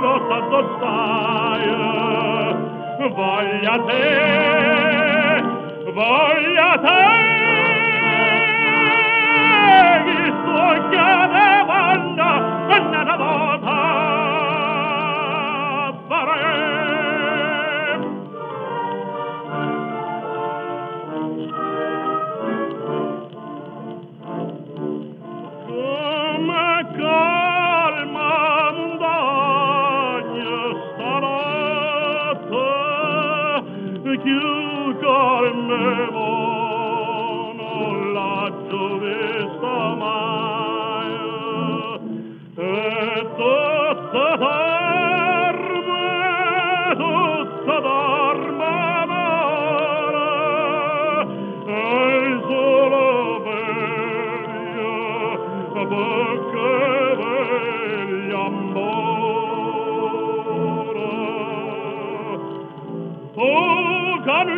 tu stanotte tu stai voglia più calmemo